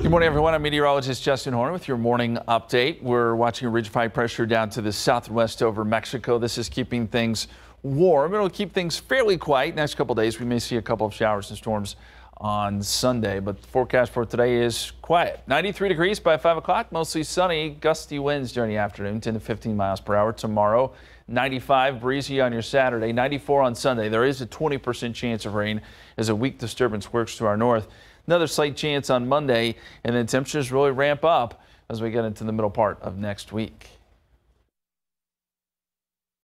Good morning, everyone. I'm meteorologist Justin Horn with your morning update. We're watching a ridge of high pressure down to the southwest over Mexico. This is keeping things warm. It'll keep things fairly quiet. Next couple days, we may see a couple of showers and storms on Sunday, but the forecast for today is quiet. 93 degrees by 5 o'clock, mostly sunny, gusty winds during the afternoon, 10 to 15 miles per hour. Tomorrow, 95 breezy on your Saturday, 94 on Sunday. There is a 20% chance of rain as a weak disturbance works to our north. Another slight chance on Monday, and then temperatures really ramp up as we get into the middle part of next week.